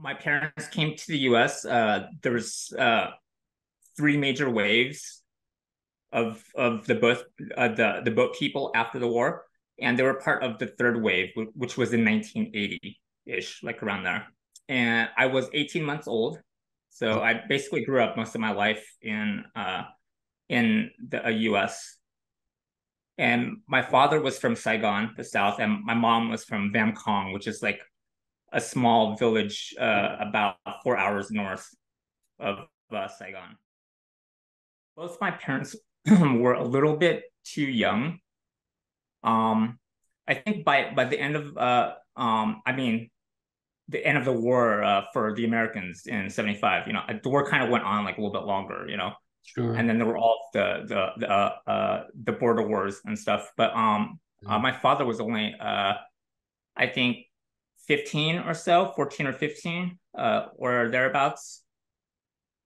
my parents came to the U.S. Uh, there was uh, three major waves of of the boat uh, the the boat people after the war, and they were part of the third wave, which was in 1980 ish, like around there. And I was 18 months old, so I basically grew up most of my life in uh, in the U.S. And my father was from Saigon, the south, and my mom was from Vam Kong, which is like a small village uh, about four hours north of uh, Saigon. Both my parents were a little bit too young. Um, I think by by the end of uh, um, I mean, the end of the war uh, for the Americans in '75. You know, the war kind of went on like a little bit longer. You know, sure. And then there were all the the the uh, uh the border wars and stuff. But um, uh, my father was only uh, I think 15 or so, 14 or 15, uh, or thereabouts.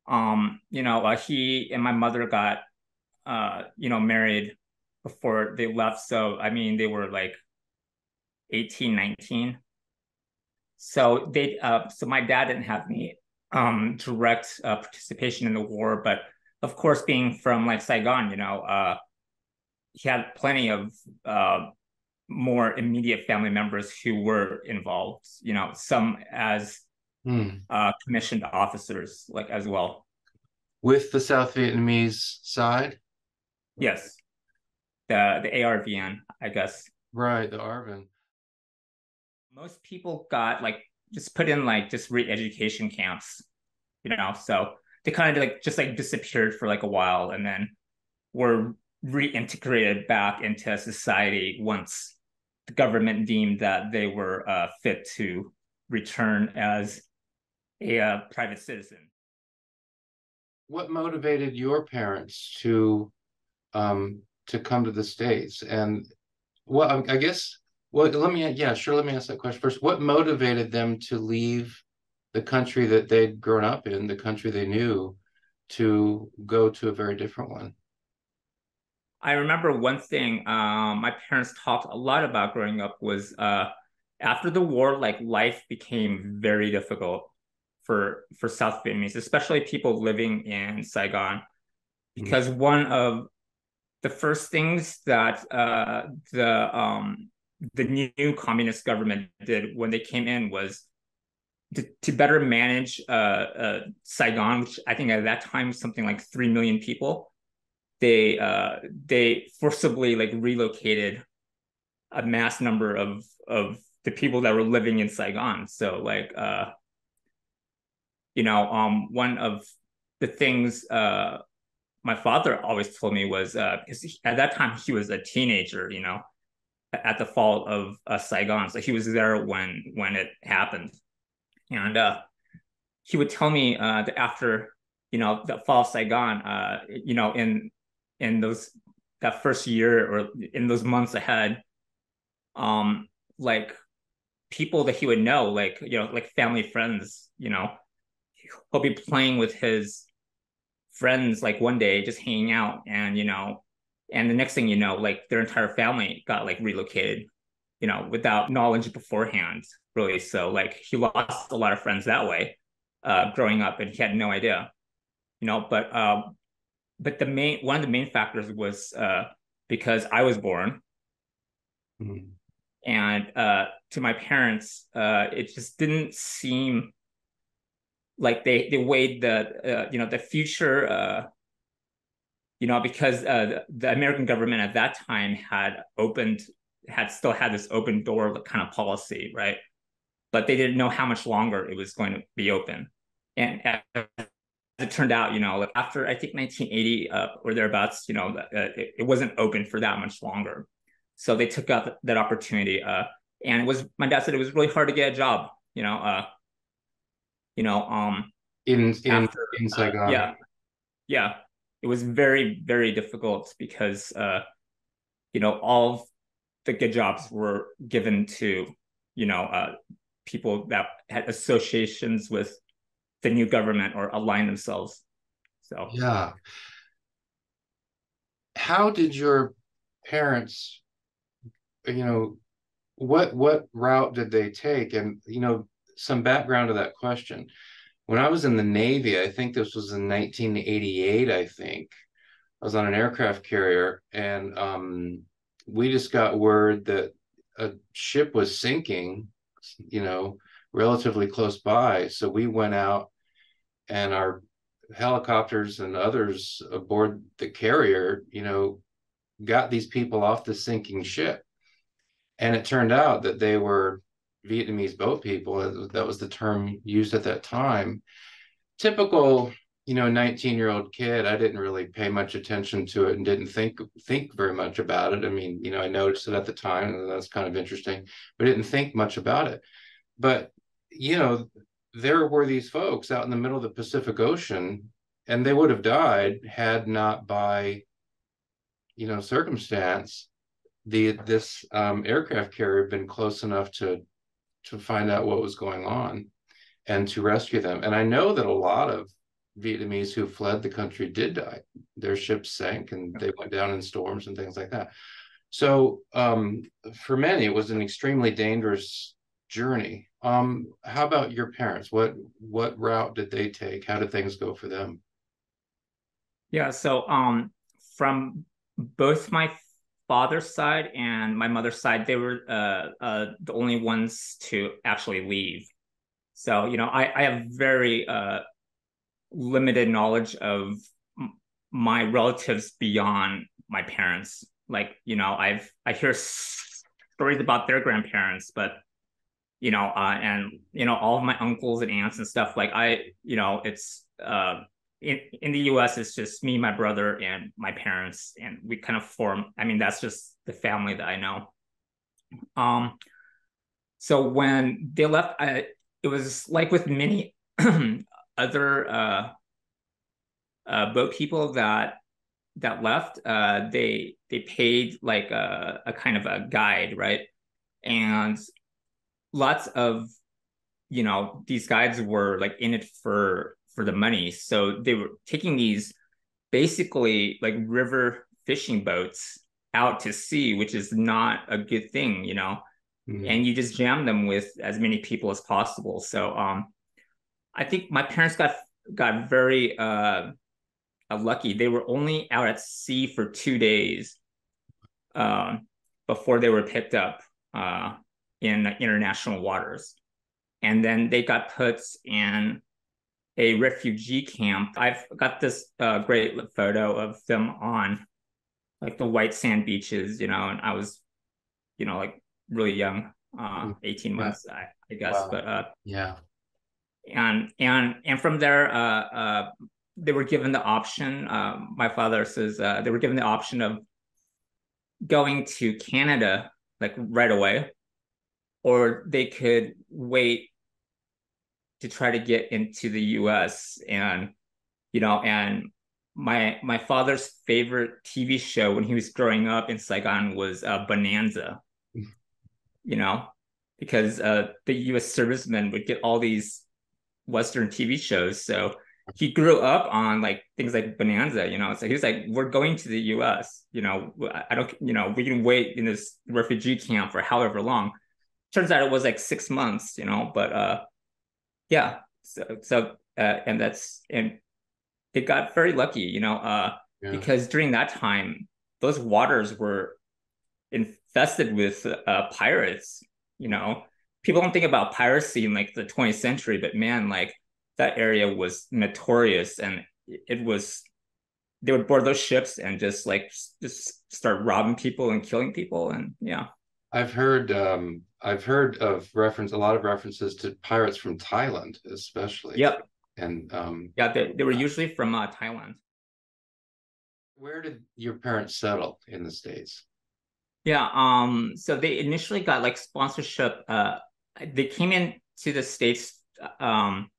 Um, you know, uh, he and my mother got, uh, you know, married before they left. So, I mean, they were like 18, 19. So they, uh, so my dad didn't have any um, direct uh, participation in the war, but of course, being from like Saigon, you know, uh, he had plenty of uh, more immediate family members who were involved, you know, some as mm. uh, commissioned officers, like as well. With the South Vietnamese side? Yes. The the ARVN, I guess. Right, the ARVN. Most people got like just put in like just re-education camps, you know, so they kind of like just like disappeared for like a while and then were reintegrated back into society once the government deemed that they were uh, fit to return as a uh, private citizen. What motivated your parents to um, to come to the states? And well, I guess well, let me yeah, sure. Let me ask that question first. What motivated them to leave the country that they'd grown up in, the country they knew, to go to a very different one? I remember one thing um, my parents talked a lot about growing up was uh, after the war, like life became very difficult for for South Vietnamese, especially people living in Saigon, mm-hmm. because mm-hmm. one of the first things that uh, the um, the new communist government did when they came in was to, to better manage uh, uh, Saigon, which I think at that time was something like three million people they uh, they forcibly like relocated a mass number of of the people that were living in Saigon. So like uh, you know, um, one of the things uh, my father always told me was uh, he, at that time he was a teenager, you know, at the fall of uh, Saigon, so he was there when when it happened, and uh, he would tell me uh, that after you know the fall of Saigon, uh, you know, in in those that first year or in those months ahead um like people that he would know like you know like family friends you know. He'll be playing with his friends like one day just hanging out and you know and the next thing you know like their entire family got like relocated you know without knowledge beforehand really. So like he lost a lot of friends that way uh growing up and he had no idea you know. But uh but the main one of the main factors was uh, because I was born, mm-hmm. and uh, to my parents, uh, it just didn't seem like they they weighed the uh, you know the future. Uh, you know, because uh, the American government at that time had opened had still had this open door kind of policy, right? But they didn't know how much longer it was going to be open. And it turned out, you know, like after I think 1980 uh, or thereabouts, you know, uh, it, it, wasn't open for that much longer. So they took up that opportunity. Uh, and it was my dad said it was really hard to get a job, you know. Uh, you know, um, in in after, in uh, Saigon. yeah, yeah, it was very very difficult because uh, you know all the good jobs were given to you know uh, people that had associations with the new government or align themselves. So yeah. How did your parents, you know, what what route did they take? And you know, some background to that question. When I was in the Navy, I think this was in 1988, I think, I was on an aircraft carrier and um, we just got word that a ship was sinking, you know, relatively close by. So we went out and our helicopters and others aboard the carrier, you know, got these people off the sinking ship. And it turned out that they were Vietnamese boat people. That was the term used at that time. Typical, you know, 19 year old kid. I didn't really pay much attention to it and didn't think think very much about it. I mean, you know, I noticed it at the time, and that's kind of interesting, but didn't think much about it. But you know, there were these folks out in the middle of the Pacific Ocean, and they would have died had not by, you know, circumstance, the this um, aircraft carrier been close enough to to find out what was going on and to rescue them. And I know that a lot of Vietnamese who fled the country did die. Their ships sank and they went down in storms and things like that. So um, for many, it was an extremely dangerous journey. Um, how about your parents? What what route did they take? How did things go for them? Yeah, so um, from both my father's side and my mother's side, they were uh, uh, the only ones to actually leave. So you know, I, I have very uh, limited knowledge of my relatives beyond my parents. Like you know, I've I hear stories about their grandparents, but you know, uh, and you know, all of my uncles and aunts and stuff. Like I, you know, it's uh, in in the U.S. It's just me, my brother, and my parents, and we kind of form. I mean, that's just the family that I know. Um, so when they left, I, it was like with many other uh, uh, boat people that that left. Uh, they they paid like a, a kind of a guide, right? And lots of you know these guys were like in it for for the money. So they were taking these basically like river fishing boats out to sea which is not a good thing you know? Mm-hmm. and you just jam them with as many people as possible. So um i think my parents got got very uh, uh lucky. They were only out at sea for two days um before they were picked up uh in international waters. And then they got put in a refugee camp. I've got this uh, great photo of them on like the white sand beaches, you know, and I was, you know, like really young, uh, 18 months, I, I guess. Wow. But uh, yeah. And and and from there, uh, uh, they were given the option. Uh, my father says uh, they were given the option of going to Canada like right away, or they could wait to try to get into the US and you know and my my father's favorite TV show when he was growing up in Saigon was uh, Bonanza you know because uh, the US servicemen would get all these western TV shows so he grew up on like things like Bonanza, you know. So he was like, "We're going to the U.S. You know, I don't, you know, we can wait in this refugee camp for however long." Turns out it was like six months, you know, but uh, yeah. So, so uh, and that's, and it got very lucky, you know, uh, yeah. because during that time, those waters were infested with uh, pirates, you know. People don't think about piracy in like the 20th century, but man, like that area was notorious and it was they would board those ships and just like just start robbing people and killing people and yeah I've heard um, I've heard of reference a lot of references to pirates from Thailand, especially. Yep. And um, yeah, they, they were usually from uh, Thailand. Where did your parents settle in the states? Yeah, um, so they initially got like sponsorship. Uh, they came in to the states, um,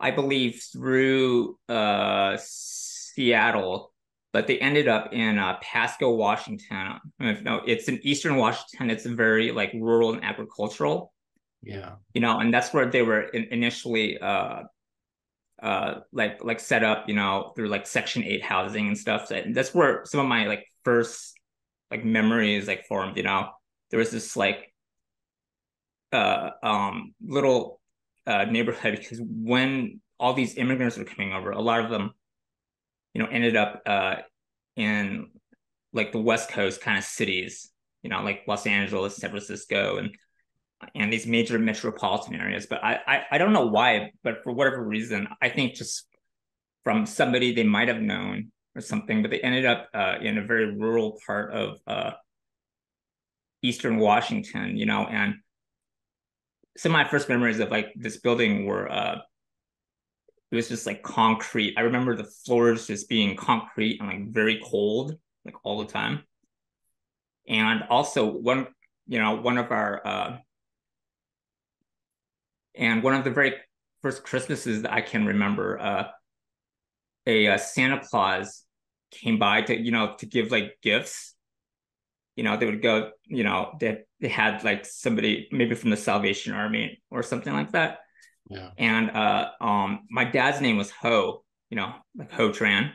I believe through uh Seattle but they ended up in uh, Pasco, Washington. No, it's in Eastern Washington. It's very like rural and agricultural. Yeah, you know, and that's where they were in, initially, uh, uh, like like set up. You know, through like Section Eight housing and stuff. So that's where some of my like first like memories like formed. You know, there was this like uh um little uh, neighborhood because when all these immigrants were coming over, a lot of them, you know, ended up uh, in like the West Coast kind of cities, you know, like Los Angeles, San Francisco, and and these major metropolitan areas. But I, I, I don't know why, but for whatever reason, I think just from somebody they might have known or something, but they ended up uh, in a very rural part of uh, Eastern Washington, you know, and some of my first memories of like this building were uh, it was just like concrete. I remember the floors just being concrete and like very cold, like all the time. And also one, you know, one of our uh, and one of the very first Christmases that I can remember, uh, a, uh, Santa Claus came by to, you know, to give like gifts. You know, they would go, you know, they, they had like somebody maybe from the Salvation Army or something like that. Yeah. And uh, um, my dad's name was Ho, you know, like Ho Tran.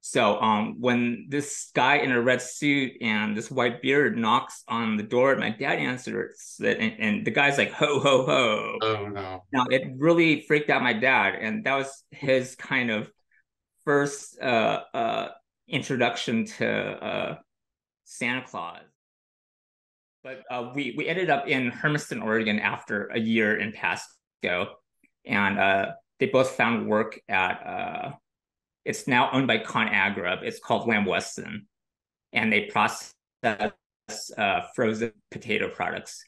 So um, when this guy in a red suit and this white beard knocks on the door, my dad answers it, and, and the guy's like, ho, ho, ho. Oh, no. Now, it really freaked out my dad. And that was his kind of first uh, uh, introduction to uh, Santa Claus. But uh, we, we ended up in Hermiston, Oregon after a year in Pasco. And uh, they both found work at uh, it's now owned by ConAgra. It's called Lamb Weston, and they process uh, frozen potato products.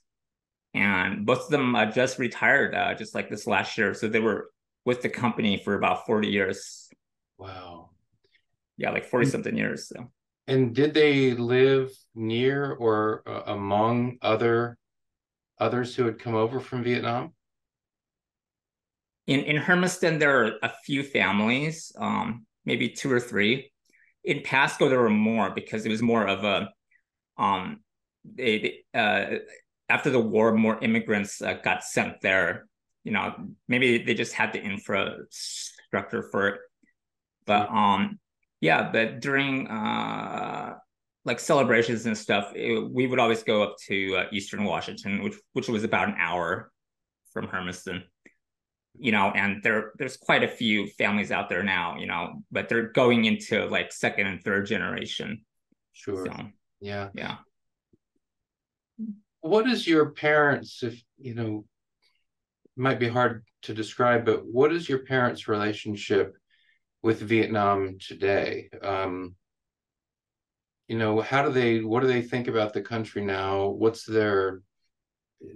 And both of them uh, just retired uh, just like this last year. So they were with the company for about 40 years. Wow. Yeah, like 40 something years. So. And did they live near or uh, among other others who had come over from Vietnam? In in Hermiston, there are a few families. Um, maybe two or three. In Pasco, there were more because it was more of a um they, uh after the war, more immigrants uh, got sent there. You know, maybe they just had the infrastructure for it. But um, yeah, but during uh like celebrations and stuff, it, we would always go up to uh, Eastern Washington, which which was about an hour from Hermiston you know, and there there's quite a few families out there now, you know, but they're going into like second and third generation. Sure. So, yeah. Yeah. What is your parents, if you know, might be hard to describe, but what is your parents' relationship with Vietnam today? Um, you know, how do they, what do they think about the country now? What's their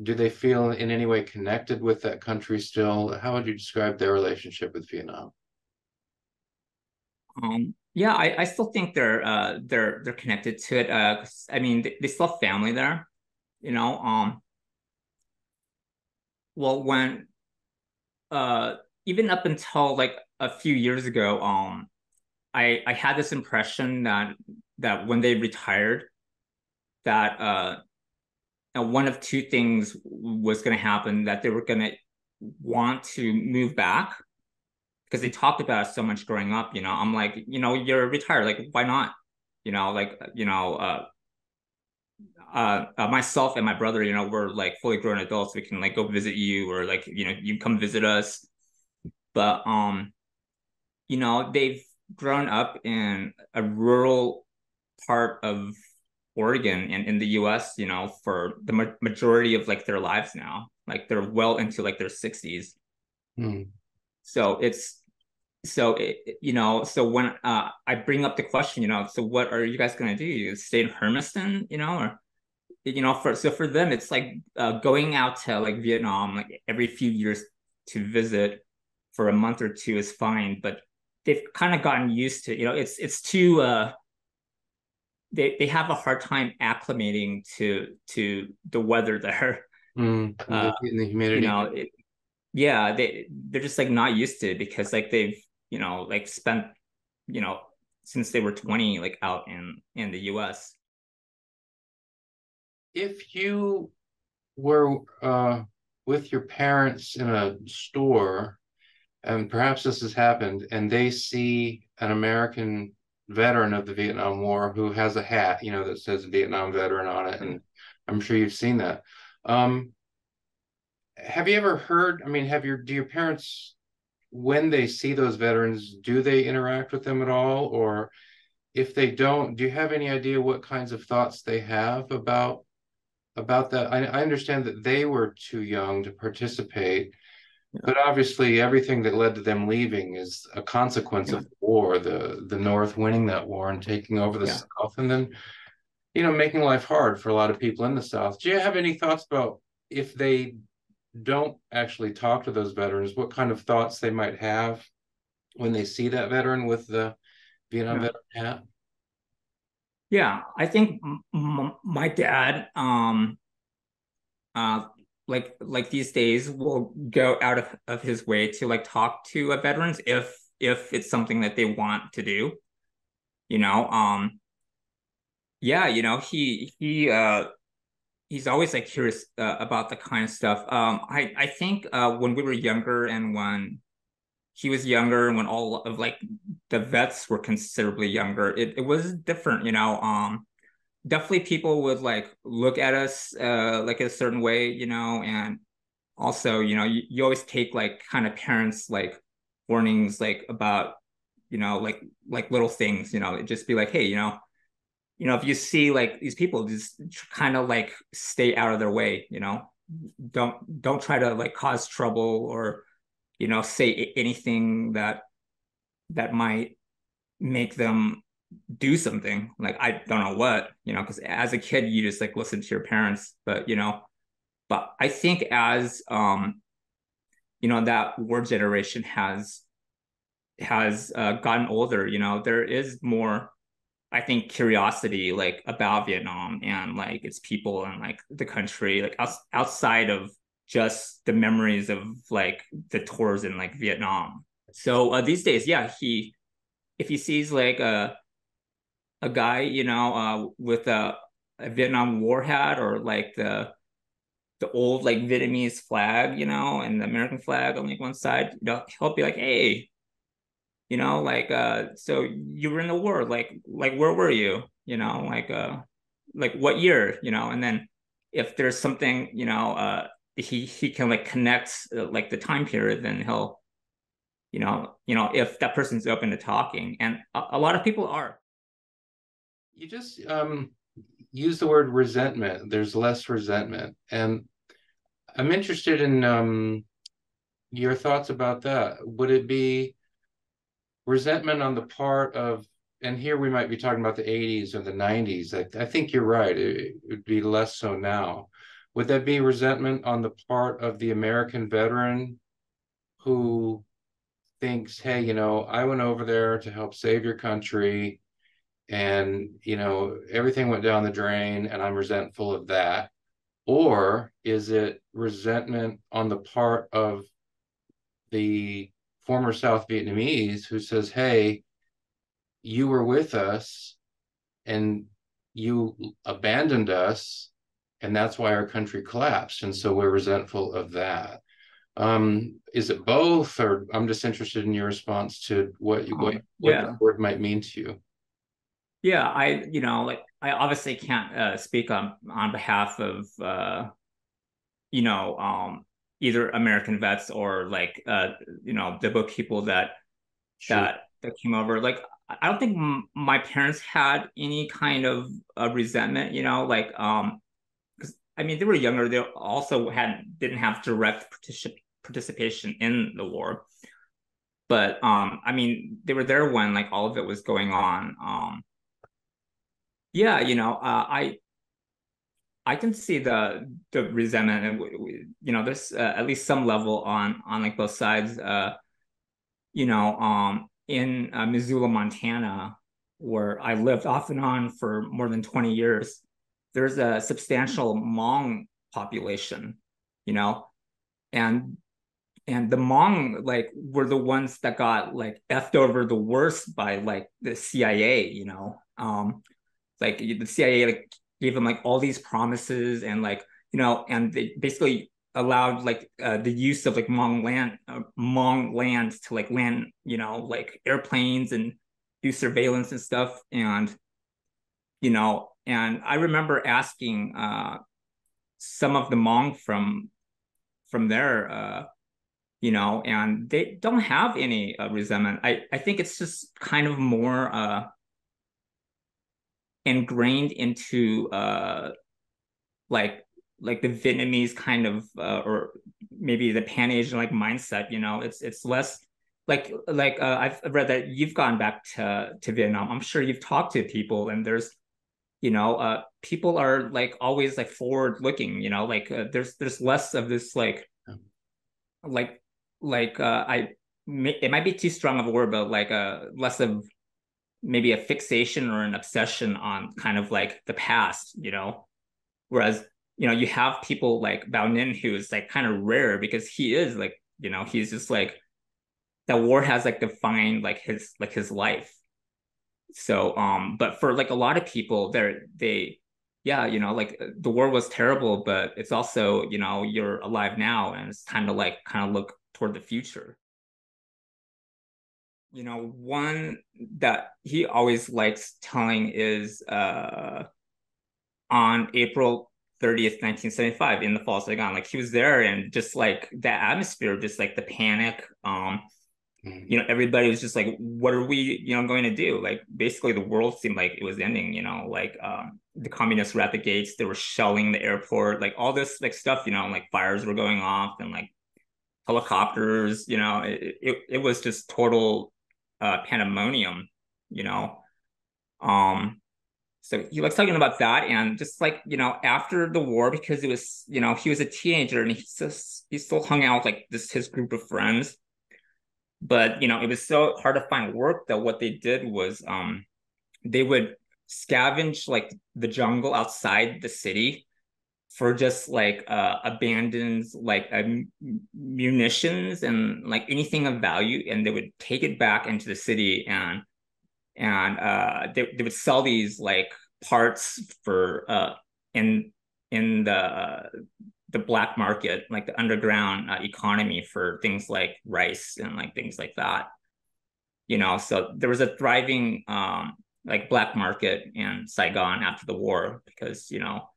do they feel in any way connected with that country still? How would you describe their relationship with Vietnam? Um, yeah, I, I still think they're uh, they're they're connected to it. Uh, I mean, they, they still have family there, you know. Um, well, when uh, even up until like a few years ago, um, I I had this impression that that when they retired, that now one of two things was going to happen that they were going to want to move back because they talked about it so much growing up you know? I'm like you know you're retired like why not? You know like you know uh, uh, uh, myself and my brother you know we're like fully grown adults we can like go visit you or like you know you come visit us. But um you know they've grown up in a rural part of Oregon and in the US, you know, for the ma- majority of like their lives now. Like they're well into like their 60s. Mm. So it's so it, you know, so when uh I bring up the question, you know, so what are you guys gonna do? You stay in Hermiston, you know, or you know, for so for them it's like uh, going out to like Vietnam like every few years to visit for a month or two is fine, but they've kind of gotten used to, you know, it's it's too uh they they have a hard time acclimating to to the weather there. Mm, uh, in the humidity. You know, it, yeah, they they're just like not used to it because like they've you know like spent you know since they were 20 like out in in the US. If you were uh with your parents in a store and perhaps this has happened and they see an American veteran of the Vietnam War who has a hat, you know, that says Vietnam veteran on it, and I'm sure you've seen that. Um, have you ever heard? I mean, have your do your parents when they see those veterans, do they interact with them at all, or if they don't, do you have any idea what kinds of thoughts they have about about that? I, I understand that they were too young to participate. But obviously everything that led to them leaving is a consequence yeah. of the war, the the North winning that war and taking over the yeah. South, and then you know making life hard for a lot of people in the South. Do you have any thoughts about if they don't actually talk to those veterans, what kind of thoughts they might have when they see that veteran with the Vietnam yeah. veteran hat? Yeah, I think m- my dad, um, uh, like like these days, will go out of, of his way to like talk to a veterans if if it's something that they want to do. You know, um, yeah, you know, he he uh he's always like curious uh, about the kind of stuff. Um, I I think uh, when we were younger and when he was younger and when all of like the vets were considerably younger, it, it was different, you know. Um, definitely people would like look at us uh, like a certain way, you know, and also, you know, you, you always take like kind of parents like warnings like about, you know, like like little things, you know, It just be like, hey, you know, you know, if you see like these people just kind of like stay out of their way, you know, don't don't try to like cause trouble or you know say anything that that might make them do something like i don't know what you know because as a kid you just like listen to your parents but you know but i think as um you know that war generation has has uh, gotten older you know there is more I think curiosity like about Vietnam and like its people and like the country like outside of just the memories of like the tours in like Vietnam. So uh, these days, yeah, he if he sees like a a guy, you know, uh, with a, a Vietnam War hat or like the the old like Vietnamese flag, you know, and the American flag on like one side, you know, he'll be like, "Hey, you know like uh so you were in the war like like where were you? You know like uh like what year? You know and then if there's something you know uh he he can like connect uh, like the time period then he'll you know you know if that person's open to talking. And a, a lot of people are you just um use the word resentment. There's less resentment. And i'm interested in um your thoughts about that. Would it be resentment on the part of and here we might be talking about the 80s or the 90s i, I think you're right. It, it, would be less so now. Would that be resentment on the part of the american veteran who thinks hey you know i went over there to help save your country and you know everything went down the drain and i'm resentful of that or is it resentment on the part of the former South Vietnamese who says, Hey, you were with us and you abandoned us, and that's why our country collapsed. And so we're resentful of that. Um, is it both, or I'm just interested in your response to what you, what, um, yeah. what word might mean to you? Yeah, I, you know, like I obviously can't uh, speak on on behalf of, uh, you know, um, either American vets or like uh you know the boat people that sure. that that came over. Like I don't think m- my parents had any kind of uh, resentment, you know, like um because I mean they were younger. They also had didn't have direct particip- participation in the war, but um I mean they were there when like all of it was going on. Um yeah, you know, uh, I I can see the the resentment, you know, there's uh, at least some level on on like both sides. Uh, you know, um, in uh, Missoula, Montana, where I lived off and on for more than twenty years, there's a substantial Hmong population. You know, and and the Hmong like were the ones that got like effed over the worst by like the CIA. You know, um, like the CIA like gave them like all these promises and like you know and they basically allowed like uh, the use of like Hmong land uh, Hmong lands to like land you know like airplanes and do surveillance and stuff and you know and I remember asking uh some of the Hmong from from there, uh, you know, and they don't have any uh, resentment. I I think it's just kind of more uh, ingrained into uh, like like the Vietnamese kind of uh, or maybe the Pan Asian like mindset. You know, it's it's less like like uh, I've read that you've gone back to to Vietnam. I'm sure you've talked to people, and there's you know uh people are like always like forward looking you know like uh, there's there's less of this like like like uh i it might be too strong of a word but like uh, less of maybe a fixation or an obsession on kind of like the past you know? Whereas you know you have people like Bao Ninh who's like kind of rare because he is like you know he's just like that war has like defined like his like his life. So um but for like a lot of people they're they yeah you know like the war was terrible but it's also you know you're alive now and it's time to like kind of look toward the future you know one that he always likes telling is uh on april 30th 1975 in the fall of saigon like he was there and just like that atmosphere just like the panic um Mm-hmm. you know everybody was just like what are we you know going to do like basically the world seemed like it was ending you know like um the communists were at the gates they were shelling the airport like all this like stuff you know like fires were going off and like helicopters you know it it, it was just total uh pandemonium you know? Um so he likes talking about that and just like you know after the war because it was you know he was a teenager and he just he still hung out like this his group of friends. But you know it was so hard to find work that what they did was um they would scavenge like the jungle outside the city for just like uh abandoned like uh, munitions and like anything of value and they would take it back into the city and and uh they, they would sell these like parts for uh in in the the black market, like the underground uh, economy for things like rice and like things like that. You know, so there was a thriving um, like black market in Saigon after the war because you know.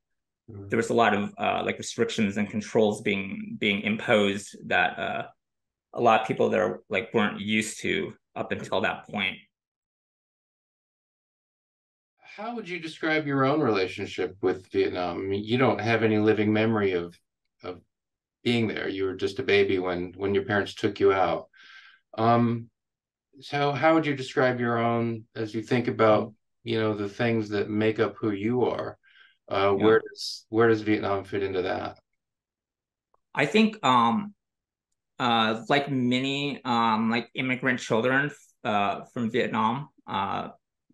There was a lot of uh, like restrictions and controls being being imposed that uh, a lot of people there like weren't used to up until that point how would you describe your own relationship with Vietnam? I mean, you don't have any living memory of of being there. You were just a baby when when your parents took you out. Um, so how would you describe your own as you think about you know the things that make up who you are? Uh, yeah. Where does where does Vietnam fit into that? I think um, uh, like many um, like immigrant children uh, from Vietnam, uh,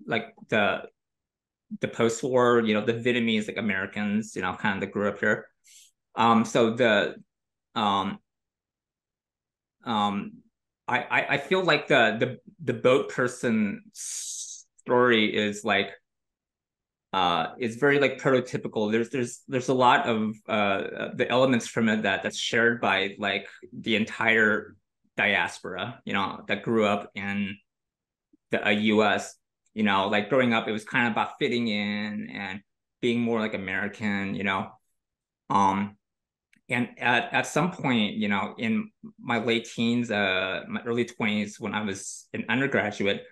like the the post war, you know, the Vietnamese like Americans, you know, kind of that grew up here. Um, so the um, um, I, I feel like the the the boat person story is like uh is very like prototypical. There's there's there's a lot of uh the elements from it that that's shared by like the entire diaspora you know that grew up in the uh, us you know like growing up it was kind of about fitting in and being more like american you know. Um and at, at some point you know in my late teens uh my early 20s when i was an undergraduate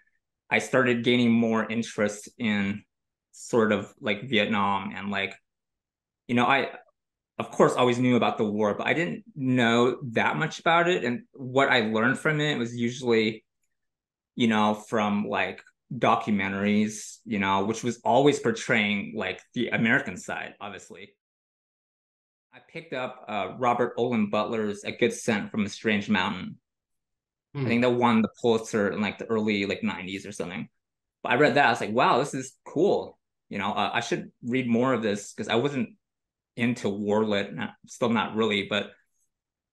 i started gaining more interest in sort of like vietnam and like you know i of course always knew about the war but i didn't know that much about it and what i learned from it was usually you know from like documentaries you know which was always portraying like the american side obviously I picked up uh, Robert Olen Butler's A Good Scent from a Strange Mountain. Hmm. I think that won the Pulitzer in like the early like 90s or something. But I read that, I was like, wow, this is cool. You know, uh, I should read more of this because I wasn't into war lit, not, still not really, but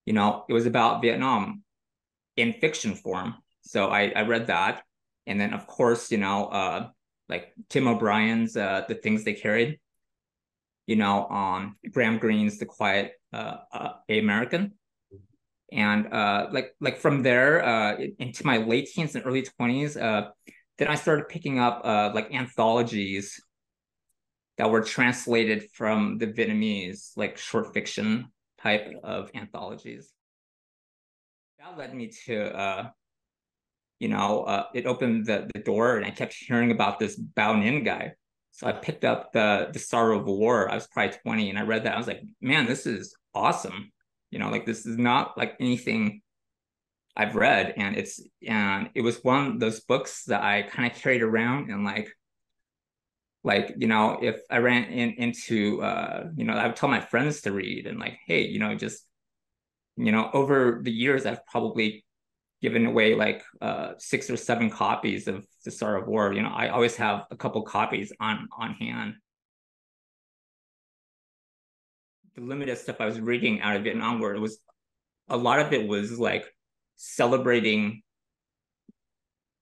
you know, it was about Vietnam in fiction form. So I, I read that. And then of course, you know, uh, like Tim O'Brien's uh, The Things They Carried you know, um, Graham Greene's The Quiet uh, uh, American. And uh, like like from there uh, into my late teens and early 20s, uh, then I started picking up uh, like anthologies that were translated from the Vietnamese, like short fiction type of anthologies. That led me to, uh, you know, uh, it opened the, the door and I kept hearing about this Bao Ninh guy. So I picked up the the Sorrow of War. I was probably 20 and I read that. I was like, man, this is awesome. You know, like this is not like anything I've read. And it's and it was one of those books that I kind of carried around and like like you know if i ran in into uh you know i would tell my friends to read and like hey you know just you know over the years i've probably given away like uh six or seven copies of the Sorrow of War. You know i always have a couple copies on on hand. The limited stuff i was reading out of vietnam war it was a lot of it was like celebrating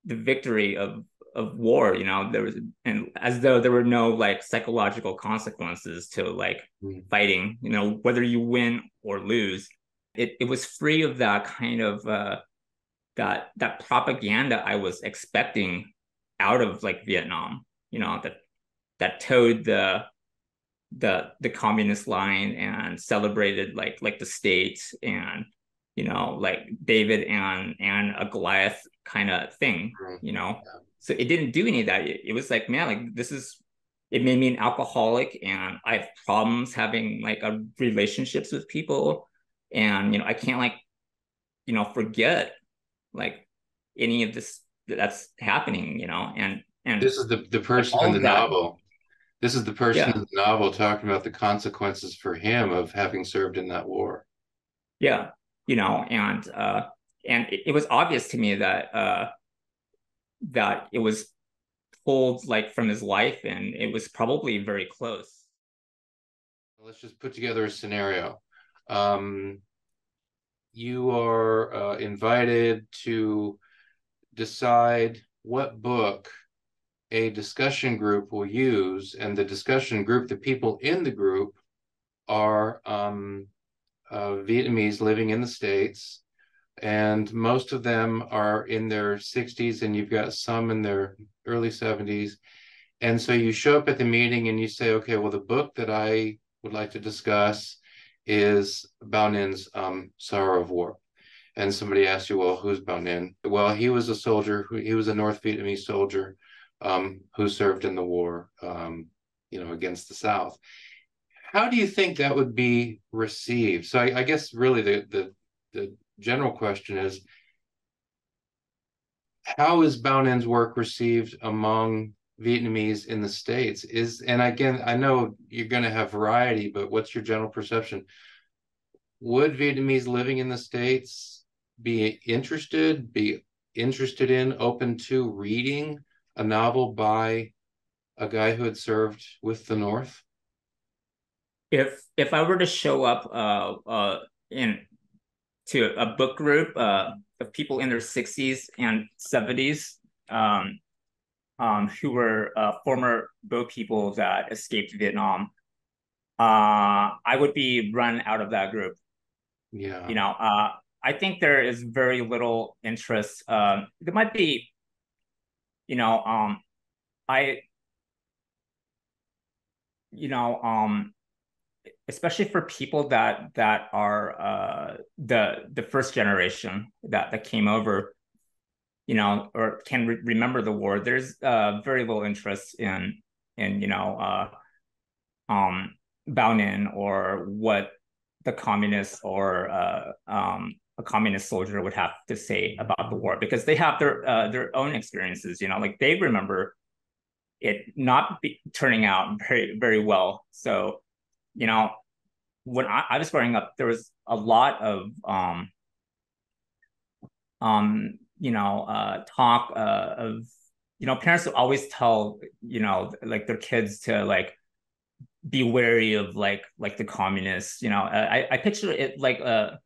the victory of of war you know there was and as though there were no like psychological consequences to like mm. fighting you know whether you win or lose it it was free of that kind of uh that that propaganda i was expecting out of like vietnam you know that that toed the the the communist line and celebrated like like the states and you know like david and and a goliath kind of thing you know? Yeah so it didn't do any of that. It, it was like, man, like this is it made me an alcoholic and I have problems having like a relationships with people. And you know, I can't like, you know, forget like any of this that's happening, you know, and and this is the the person in the novel. This is the person yeah. in the novel talking about the consequences for him of having served in that war. Yeah. You know, and uh and it, it was obvious to me that uh that it was pulled like from his life and it was probably very close. Let's just put together a scenario. Um, you are uh, invited to decide what book a discussion group will use, and the discussion group, the people in the group, are um, uh, Vietnamese living in the States and most of them are in their 60s and you've got some in their early 70s and so you show up at the meeting and you say okay well the book that i would like to discuss is Bao Ninh's um, sorrow of war. And somebody asks you well who's Bao Ninh well he was a soldier he was a north vietnamese soldier um, who served in the war um, you know against the south. How do you think that would be received? So i, I guess really the, the the general question is how is Bao work received among Vietnamese in the States? Is and again, I know you're going to have variety, but what's your general perception? Would Vietnamese living in the States be interested, be interested in, open to reading a novel by a guy who had served with the North? If if I were to show up uh, uh, in to a book group uh, of people in their 60s and 70s um, um, who were uh, former boat people that escaped Vietnam. Uh, I would be run out of that group. Yeah. You know, uh, I think there is very little interest. Um, there might be, you know, um, I, you know, um, especially for people that that are uh, the the first generation that that came over, you know, or can re- remember the war. There's uh, very little interest in in you know uh, um, Bao Ninh or what the communists or uh, um, a communist soldier would have to say about the war because they have their uh, their own experiences. You know, like they remember it not be, turning out very very well. So you know, when I, I was growing up, there was a lot of um, um, you know, uh, talk uh, of you know, parents always tell you know, like their kids to like be wary of like like the communists. You know, I I picture it like a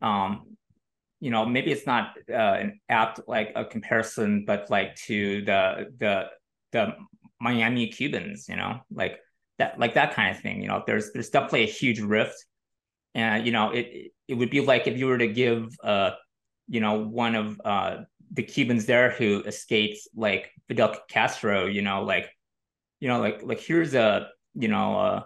um, you know, maybe it's not uh, an apt like a comparison, but like to the the the Miami Cubans. You know, like that like that kind of thing. You know, there's there's definitely a huge rift, and you know it it would be like if you were to give uh you know one of uh the Cubans there who escaped like Fidel Castro, you know, like you know like like here's a you know uh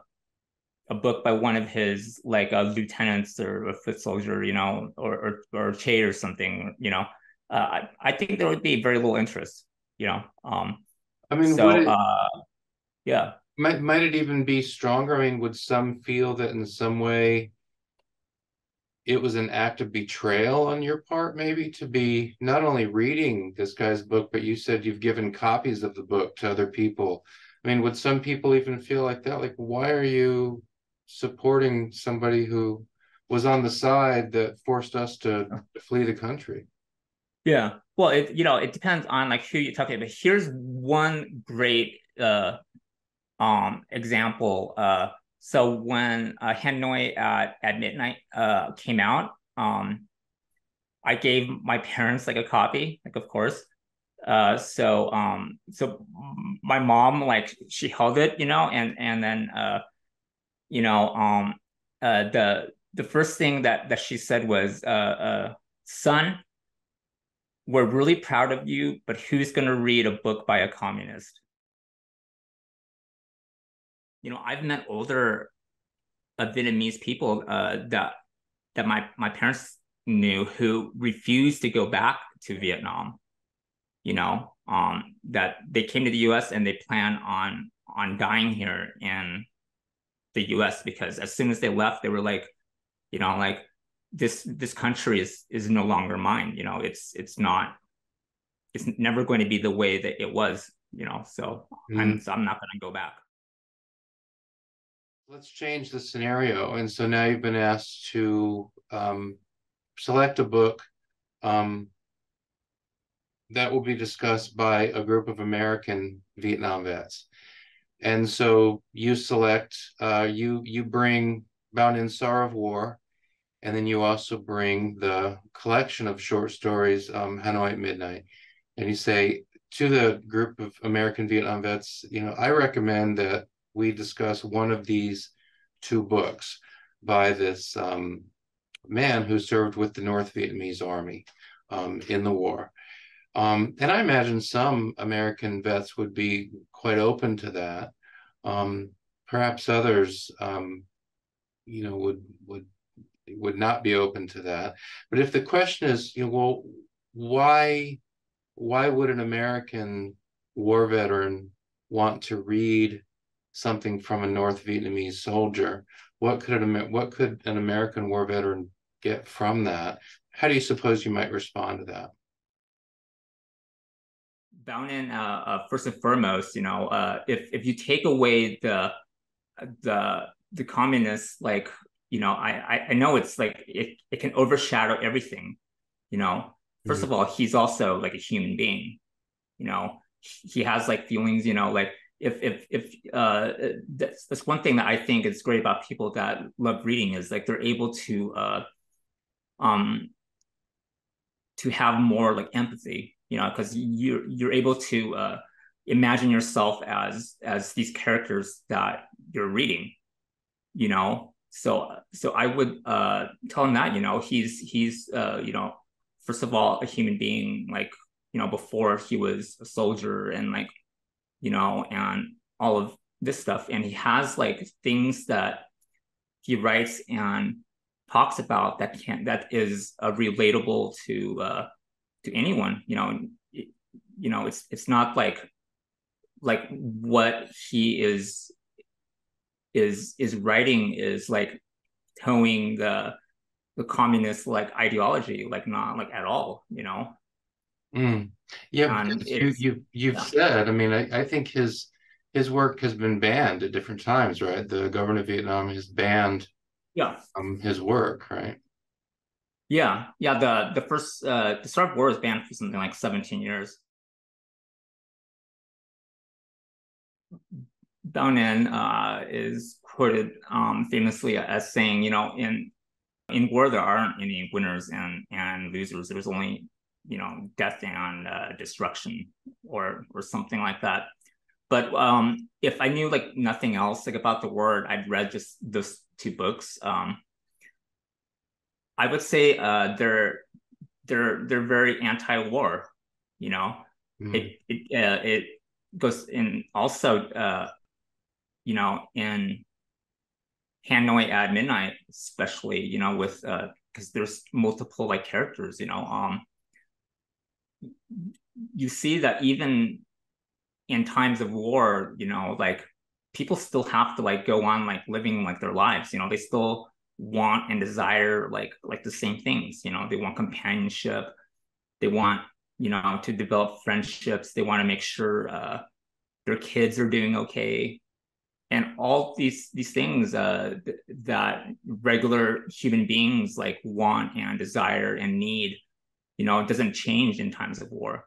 a book by one of his like uh, lieutenants or a foot soldier, you know, or or or Che or something, you know, uh, I, I think there would be very little interest, you know. Um, I mean, so it, uh, yeah, might might it even be stronger? I mean, would some feel that in some way it was an act of betrayal on your part, maybe to be not only reading this guy's book, but you said you've given copies of the book to other people. I mean, would some people even feel like that? Like, why are you supporting somebody who was on the side that forced us to flee the country? Yeah. Well, it you know, it depends on like who you're talking about. Here's one great uh um example. Uh so when uh, Hanoi at, at midnight uh, came out, um, I gave my parents like a copy, like of course. Uh, so um, so my mom like she held it, you know, and and then uh, you know um, uh, the the first thing that that she said was, uh, uh, "Son, we're really proud of you, but who's gonna read a book by a communist?" You know, I've met older uh, Vietnamese people uh, that that my my parents knew who refused to go back to Vietnam. You know, um, that they came to the U.S. and they plan on on dying here in the U.S. because as soon as they left, they were like, you know, like this this country is is no longer mine. You know, it's it's not. It's never going to be the way that it was. You know, so mm. I'm so I'm not going to go back. Let's change the scenario. And so now you've been asked to um, select a book um, that will be discussed by a group of American Vietnam vets. And so you select, uh, you you bring Bao Ninh Sorrow of War, and then you also bring the collection of short stories, um, Hanoi at Midnight. And you say to the group of American Vietnam vets, you know, I recommend that we discuss one of these two books by this um, man who served with the North Vietnamese Army um, in the war. Um, and I imagine some American vets would be quite open to that. Um, perhaps others, um, you know, would would would not be open to that. But if the question is, you know, well, why why would an American war veteran want to read something from a North Vietnamese soldier. What could an what could an American war veteran get from that? How do you suppose you might respond to that? Bao Ninh, uh, uh, first and foremost, you know, uh, if if you take away the the the communists, like you know, I I know it's like it it can overshadow everything, you know. 1st mm-hmm. of all, he's also like a human being, you know. He has like feelings, you know, like if if if uh, that's that's one thing that I think is great about people that love reading is like they're able to uh, um to have more like empathy, you know, because you're you're able to uh, imagine yourself as as these characters that you're reading, you know. So so I would uh, tell him that you know he's he's uh, you know first of all a human being like you know before he was a soldier and like you know, and all of this stuff. And he has like things that he writes and talks about that can that is uh, relatable to uh, to anyone. You know, it, you know, it's it's not like like what he is is is writing is like toeing the the communist like ideology like not like at all you know Mm. Yeah, you you you've yeah. said. I mean, I, I think his his work has been banned at different times, right? The government of Vietnam has banned yeah um his work, right? Yeah, yeah. The the first uh the Sorrow of War was banned for something like 17 years. Bao Ninh uh, is quoted um, famously as saying, you know, in in war there aren't any winners and and losers. There's only you know death and uh, destruction or or something like that but um if i knew like nothing else like about the word i'd read just those two books um i would say uh they're they're they're very anti-war you know mm. it it uh, it goes in also uh you know in Hanoi at midnight, especially, you know, with uh because there's multiple like characters, you know. Um you see that even in times of war, you know, like people still have to like go on like living like their lives, you know, they still want and desire like like the same things, you know, they want companionship, they want, you know, to develop friendships, they want to make sure uh their kids are doing okay. And all these these things uh, th- that regular human beings like want and desire and need you know it doesn't change in times of war